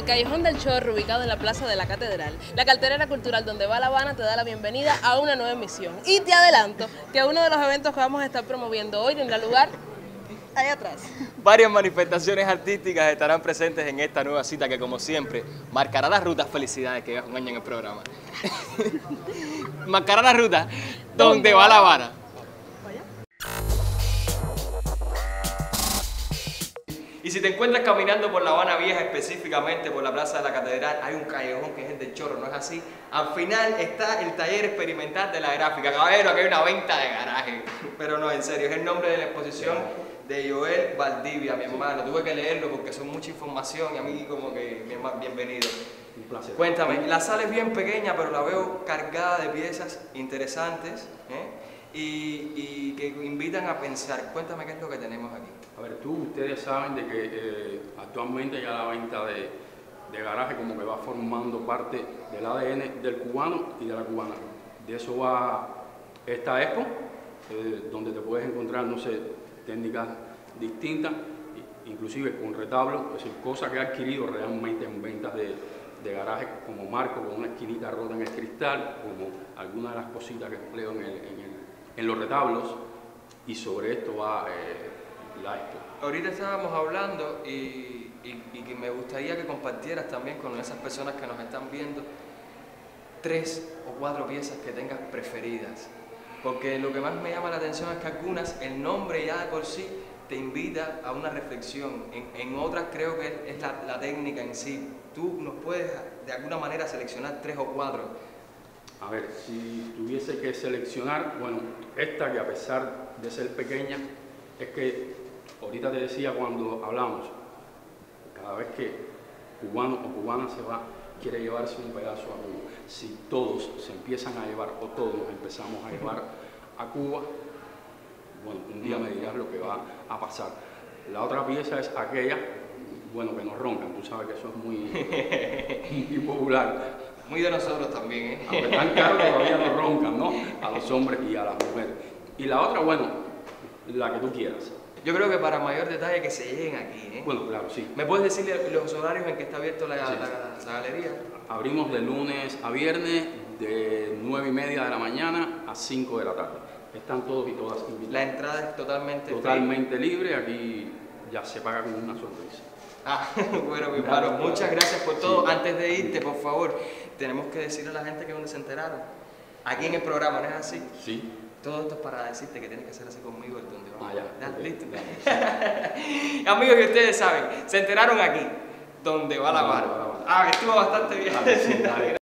El Callejón del Chorro, ubicado en la Plaza de la Catedral, la carterera cultural donde va La Habana te da la bienvenida a una nueva emisión. Y te adelanto que uno de los eventos que vamos a estar promoviendo hoy tendrá lugar allá atrás. Varias manifestaciones artísticas estarán presentes en esta nueva cita que, como siempre, marcará la ruta. Felicidades que acompañan en el programa. marcará la ruta donde va La Habana. Y si te encuentras caminando por La Habana Vieja, específicamente por la Plaza de la Catedral, hay un callejón que es el del Chorro, ¿no es así? Al final está el taller experimental de la gráfica. Caballero, aquí hay una venta de garaje. Pero no, en serio, es el nombre de la exposición de Joel Valdivia, mi hermano. Tuve que leerlo porque son mucha información y a mí como que, mi hermano, bienvenido. Un placer. Cuéntame, la sala es bien pequeña, pero la veo cargada de piezas interesantes ¿eh? Y, que invitan a pensar. Cuéntame qué es lo que tenemos aquí. A ver, tú, ustedes saben de que eh, actualmente ya la venta de, de garaje como que va formando parte del ADN del cubano y de la cubana. De eso va esta expo, eh, donde te puedes encontrar, no sé, técnicas distintas, inclusive con retablos, es decir, cosas que he adquirido realmente en ventas de, de garaje, como marco con una esquinita rota en el cristal, como algunas de las cositas que empleo en, el- en el- en los retablos, y sobre esto va eh, la expo. Ahorita estábamos hablando y, y- y que me gustaría que compartieras también con esas personas que nos están viendo tres o cuatro piezas que tengas preferidas. Porque lo que más me llama la atención es que algunas, el nombre ya de por sí te invita a una reflexión. En, en otras creo que es, la, la técnica en sí. Tú nos puedes de alguna manera seleccionar tres o cuatro. A ver, si tuviese que seleccionar, bueno, esta que a pesar de ser pequeña, es que ahorita te decía cuando hablamos, cada vez que cubano o cubana se va, quiere llevarse un pedazo a Cuba. Si todos se empiezan a llevar o todos nos empezamos a llevar a Cuba, bueno, un día me dirás lo que va a pasar. La otra pieza es aquella, bueno, que nos roncan, tú sabes que eso es muy, muy popular. Muy de nosotros también, ¿eh? Aunque tan caro todavía nos roncan, ¿no? A los hombres y a las mujeres. Y la otra, bueno, la que tú quieras. Yo creo que para mayor detalle que se lleguen aquí, ¿eh? Bueno, claro, sí. ¿Me puedes decir los horarios en que está abierto la, Sí. la- la galería? Abrimos de lunes a viernes, de 9 y media de la mañana a 5 de la tarde. Están todos y todas La invitados. entrada es totalmente. Totalmente libre, aquí ya se paga con una sonrisa. Ah, bueno, mi hermano, muchas gracias por todo. Antes de irte, por favor, tenemos que decirle a la gente que donde se enteraron. Aquí en el programa, ¿no es así? Sí. Todo esto es para decirte que tienes que hacer así conmigo el donde vamos. Ah, ya. Amigos, que ustedes saben, se enteraron aquí, donde va la vara. Ah, estuvo bastante bien. Dale, sí,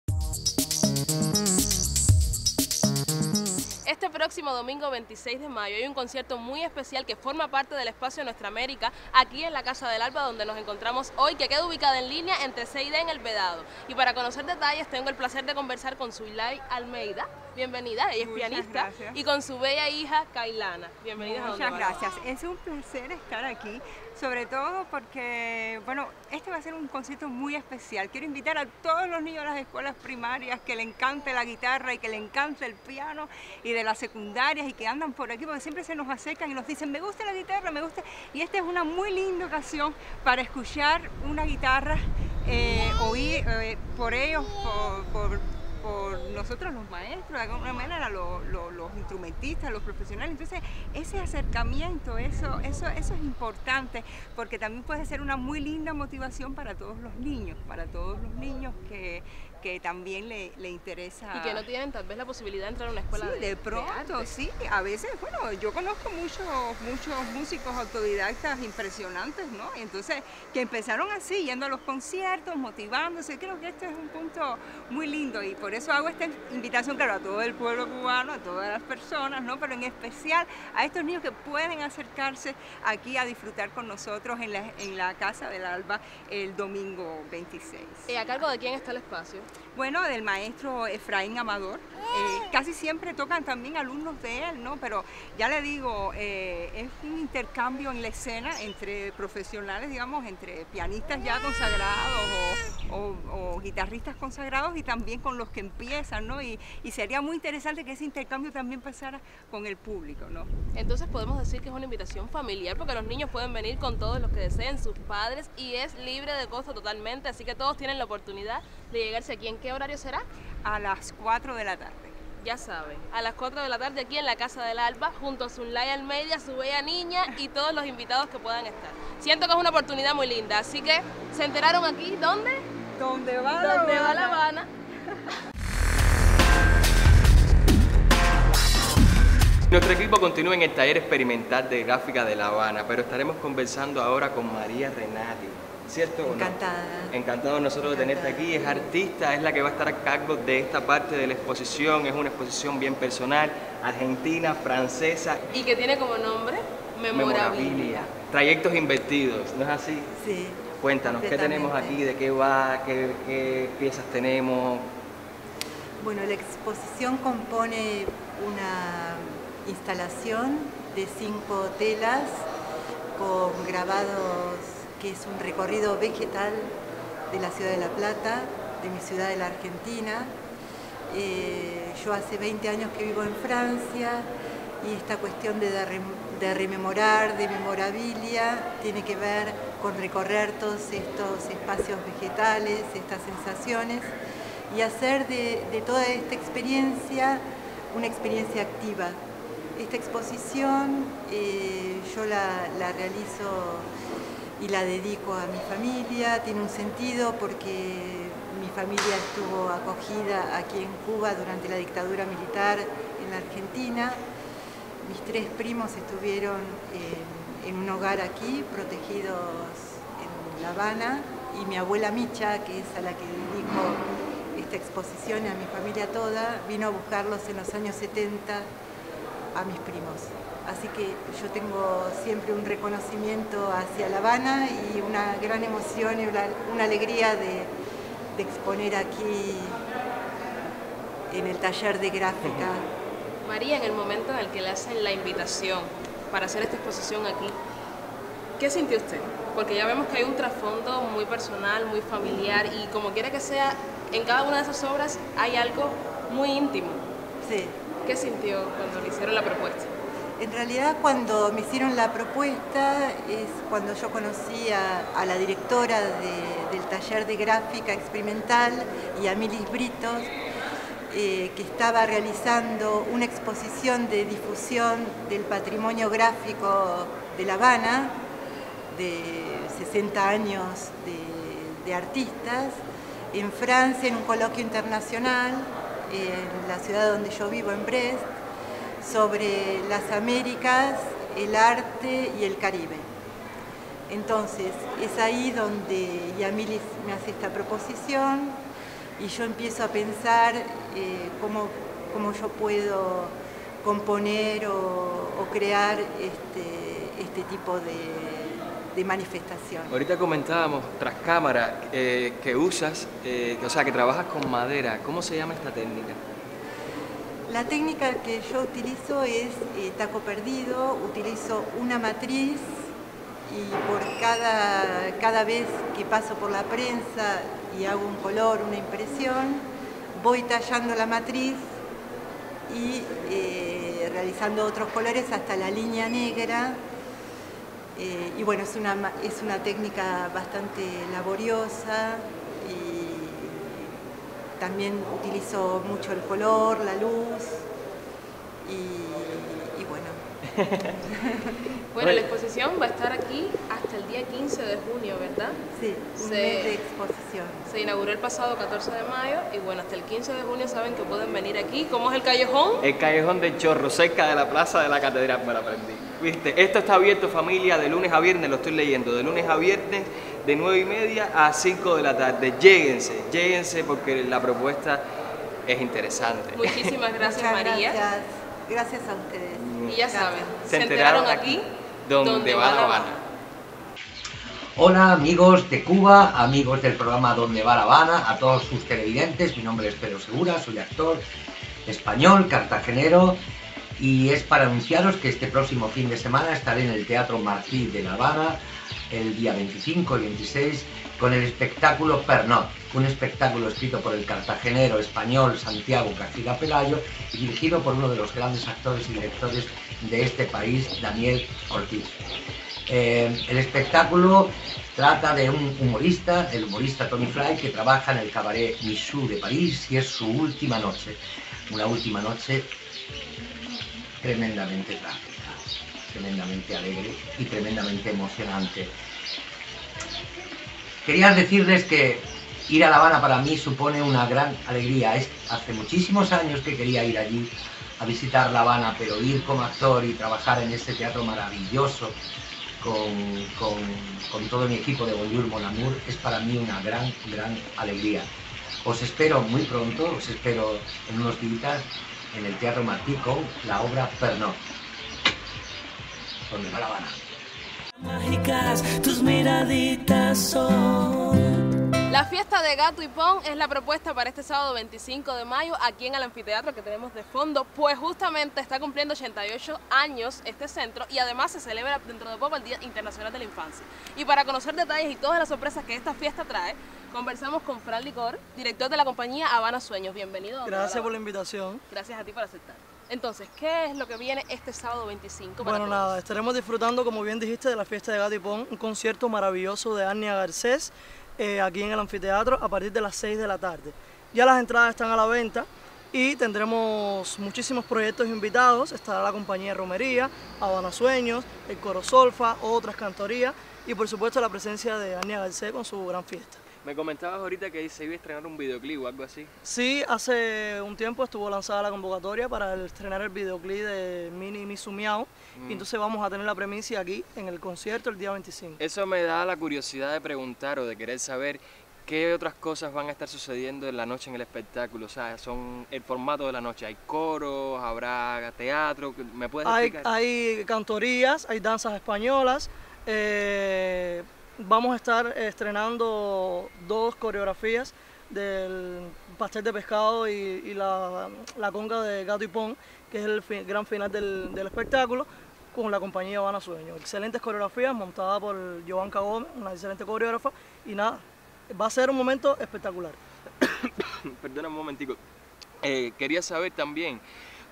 próximo domingo 26 de mayo hay un concierto muy especial que forma parte del espacio Nuestra América aquí en la Casa del Alba donde nos encontramos hoy que queda ubicada en línea entre Seide en El Vedado. Y para conocer detalles tengo el placer de conversar con Suilay Almeida. Bienvenida, ella es Muchas pianista. gracias. Y con su bella hija Kailana. Bienvenida Muchas gracias. Es un placer estar aquí, sobre todo porque, bueno, este va a ser un concierto muy especial. Quiero invitar a todos los niños de las escuelas primarias que le encante la guitarra y que le encante el piano y de las secundarias y que andan por aquí porque siempre se nos acercan y nos dicen, me gusta la guitarra, me gusta. Y esta es una muy linda ocasión para escuchar una guitarra, eh, oír eh, por ellos, por- por por nosotros los maestros, de alguna manera los, los- instrumentistas, los profesionales. Entonces, ese acercamiento, eso, eso, eso es importante, porque también puede ser una muy linda motivación para todos los niños, para todos los niños que, que también le, le interesa. Y que no tienen tal vez la posibilidad de entrar a una escuela Sí, de, de pronto, arte. sí. A veces, bueno, yo conozco muchos, muchos músicos autodidactas impresionantes, ¿no? Y entonces, que empezaron así, yendo a los conciertos, motivándose. Creo que este es un punto muy lindo y por eso hago esta invitación, claro, a todo el pueblo cubano, a todas las personas, ¿no? Pero en especial a estos niños que pueden acercarse aquí a disfrutar con nosotros en la, en la Casa del Alba el domingo 26. ¿Y a cargo de quién está el espacio? Bueno, del maestro Efraín Amador. Eh, casi siempre tocan también alumnos de él, ¿no? Pero ya le digo, eh, es un intercambio en la escena entre profesionales, digamos, entre pianistas ya consagrados o, o- o guitarristas consagrados y también con los que empiezan, ¿no? Y, y sería muy interesante que ese intercambio también pasara con el público, ¿no? Entonces podemos decir que es una invitación familiar porque los niños pueden venir con todos los que deseen, sus padres, y es libre de costo totalmente, así que todos tienen la oportunidad de llegarse aquí. ¿En qué horario será? A las 4 de la tarde. Ya saben, a las 4 de la tarde aquí en la Casa del Alba, junto a Sunlaya Almeida, su bella niña y todos los invitados que puedan estar. Siento que es una oportunidad muy linda, así que se enteraron aquí, ¿dónde? ¿Dónde va ¿Dónde va La Habana? Nuestro equipo continúa en el taller experimental de gráfica de La Habana, pero estaremos conversando ahora con María Renati. ¿Cierto o no? Encantada. Encantado nosotros de tenerte Encantada. aquí. Es artista, es la que va a estar a cargo de esta parte de la exposición. Es una exposición bien personal, argentina, francesa. Y que tiene como nombre Memorabilia. Trayectos invertidos, ¿no es así? Sí. Cuéntanos, ¿qué tenemos aquí? ¿De qué va? ¿Qué, qué piezas tenemos? Bueno, la exposición compone una instalación de cinco telas con grabados que es un recorrido vegetal de la ciudad de La Plata, de mi ciudad de la Argentina. Eh, yo hace 20 años que vivo en Francia y esta cuestión de, rem- de rememorar, de memorabilia, tiene que ver con recorrer todos estos espacios vegetales, estas sensaciones y hacer de, toda esta experiencia una experiencia activa. Esta exposición eh, yo la realizo y la dedico a mi familia, tiene un sentido porque mi familia estuvo acogida aquí en Cuba durante la dictadura militar en la Argentina. Mis tres primos estuvieron en, en un hogar aquí, protegidos en La Habana, y mi abuela Micha, que es a la que dedico esta exposición y a mi familia toda, vino a buscarlos en los años 70 a mis primos. Así que yo tengo siempre un reconocimiento hacia La Habana y una gran emoción y una, una alegría de, de exponer aquí en el taller de gráfica. María, en el momento en el que le hacen la invitación para hacer esta exposición aquí, ¿qué sintió usted? Porque ya vemos que hay un trasfondo muy personal, muy familiar y como quiera que sea, en cada una de esas obras hay algo muy íntimo. Sí. ¿Qué sintió cuando le hicieron la propuesta? En realidad cuando me hicieron la propuesta es cuando yo conocí a, la directora de- del taller de gráfica experimental y a Milis Britos, eh, que estaba realizando una exposición de difusión del patrimonio gráfico de La Habana, de 60 años de artistas, en Francia en un coloquio internacional, en la ciudad donde yo vivo, en Brest, sobre las Américas, el arte y el Caribe. Entonces, es ahí donde Yamilis me hace esta proposición y yo empiezo a pensar eh, cómo, cómo yo puedo componer o, crear este, este tipo de, manifestación. Ahorita comentábamos tras cámara eh, que usas, eh, o sea, que trabajas con madera. ¿Cómo se llama esta técnica? La técnica que yo utilizo es eh, taco perdido, utilizo una matriz y por cada, cada vez que paso por la prensa y hago un color, una impresión, voy tallando la matriz y eh, realizando otros colores hasta la línea negra. Eh, y bueno, es una, es una técnica bastante laboriosa también utilizo mucho el color, la luz y, y bueno, Bueno, la exposición va a estar aquí hasta el día 15 de junio, ¿verdad? sí, un Sí. mes de exposición. Se inauguró el pasado 14 de mayo y bueno, hasta el 15 de junio saben que pueden venir aquí. ¿Cómo es el callejón? El callejón del Chorro, cerca de la plaza de la catedral, me lo aprendí. ¿Viste? Esto está abierto, familia, de lunes a viernes, lo estoy leyendo, de lunes a viernes, de 9 y media a 5 de la tarde. Lléguense, lléguense porque la propuesta es interesante. Muchísimas gracias, Muchas María. Gracias, gracias a ustedes. Y ya Gracias. saben, Se enteraron aquí, donde va La Habana. Hola amigos de Cuba, amigos del programa Donde va La Habana, a todos sus televidentes, mi nombre es Pedro Segura, soy actor español, cartagenero y es para anunciaros que este próximo fin de semana estaré en el Teatro Martí de La Habana el día 25 y 26 con el espectáculo Pernot, un espectáculo escrito por el cartagenero español Santiago García Pelayo y dirigido por uno de los grandes actores y directores de este país, Daniel Ortiz. Eh, el espectáculo trata de un humorista, el humorista Tony Fry, que trabaja en el cabaret Michou de París y es su última noche. Una última noche tremendamente trágica, tremendamente alegre y tremendamente emocionante. Quería decirles que ir a La Habana para mí supone una gran alegría. Es hace muchísimos años que quería ir allí a visitar La Habana, pero ir como actor y trabajar en este teatro maravilloso con, todo mi equipo de Bonjour Mon Amour es para mí una gran, gran alegría. Os espero muy pronto, os espero en unos días en el Teatro Martí con la obra Pernod, donde va La. Mágicas tus miraditas son. La fiesta de Gato y Pon es la propuesta para este sábado 25 de mayo aquí en el anfiteatro que tenemos de fondo, pues justamente está cumpliendo 88 años este centro y además se celebra dentro de poco el Día Internacional de la Infancia. Y para conocer detalles y todas las sorpresas que esta fiesta trae, conversamos con Fran Licor, director de la compañía Habana Sueños. Bienvenido. Gracias por la invitación. Gracias a ti por aceptar. Entonces, ¿qué es lo que viene este sábado 25? bueno, nada, estaremos disfrutando, como bien dijiste, de la fiesta de Gatipón, un concierto maravilloso de Arnia Garcés eh, aquí en el anfiteatro a partir de las 6 de la tarde. Ya las entradas están a la venta y tendremos muchísimos proyectos invitados. Estará la compañía Romería, Habana Sueños, el Coro Solfa, otras cantorías y por supuesto la presencia de Arnia Garcés con su gran fiesta. Me comentabas ahorita que se iba a estrenar un videoclip o algo así. Sí, hace un tiempo estuvo lanzada la convocatoria para estrenar el videoclip de Mini Misu Miao. Y mm. entonces vamos a tener la premisa aquí en el concierto el día 25. Eso me da la curiosidad de preguntar o de querer saber qué otras cosas van a estar sucediendo en la noche en el espectáculo. O sea, son el formato de la noche. ¿Hay coros? ¿Habrá teatro? ¿Me puedes explicar? Hay cantorías, hay danzas españolas. Eh, vamos a estar estrenando dos coreografías del pastel de pescado y, la, conga de gato y pon, que es el gran final del, espectáculo, con la compañía Habana Sueño. Excelentes coreografías montadas por Joan Gómez, una excelente coreógrafa, y nada, va a ser un momento espectacular. Perdona un momentico. Eh, quería saber también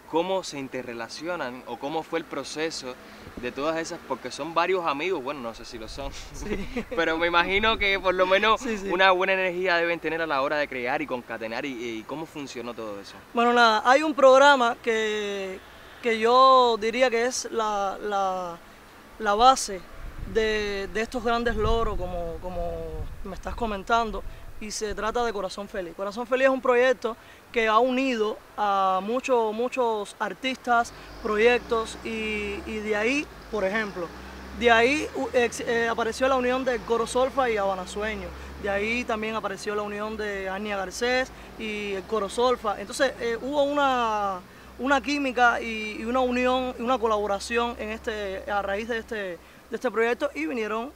cómo se interrelacionan o cómo fue el proceso de todas esas, porque son varios amigos, bueno, no sé si lo son, pero me imagino que por lo menos una buena energía deben tener a la hora de crear y concatenar y, cómo funcionó todo eso. Bueno, nada, hay un programa que, que yo diría que es la, la, base de, de, estos grandes logros, como, como me estás comentando, y se trata de Corazón Feliz. Corazón Feliz es un proyecto que ha unido a muchos, muchos artistas, proyectos y, de ahí, por ejemplo, de ahí eh, apareció la unión de Coro Solfa y Habana Sueño. De ahí también apareció la unión de Ania Garcés y el Coro Solfa. Entonces eh, hubo una, una química y, una unión, y una colaboración en este, a raíz de este, de este proyecto y vinieron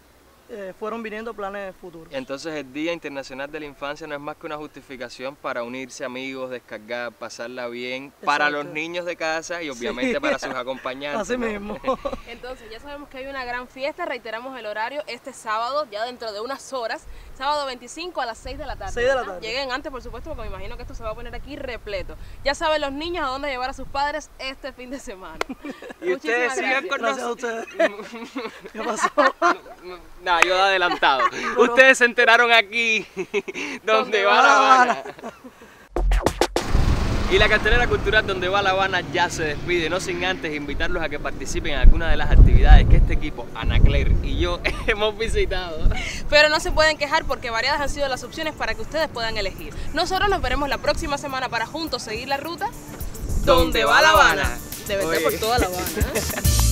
eh, fueron viniendo planes futuros. Entonces el Día Internacional de la Infancia no es más que una justificación para unirse amigos, descargar, pasarla bien, para los niños de casa y obviamente para sus acompañantes. Así mismo. Entonces ya sabemos que hay una gran fiesta, reiteramos el horario este sábado, ya dentro de unas horas, sábado 25 a las 6 de la tarde. 6 de la tarde. Lleguen antes, por supuesto, porque me imagino que esto se va a poner aquí repleto. Ya saben los niños a dónde llevar a sus padres este fin de semana. y ustedes sigan con nosotros. ¿Qué pasó? No, yo adelantado. Ustedes se enteraron aquí donde va La Habana. Y la cartelera cultural donde va La Habana ya se despide, no sin antes invitarlos a que participen en alguna de las actividades que este equipo, Ana Claire y yo, hemos visitado. Pero no se pueden quejar porque variadas han sido las opciones para que ustedes puedan elegir. Nosotros nos veremos la próxima semana para juntos seguir la ruta donde va La Habana. Debe ser por toda La Habana.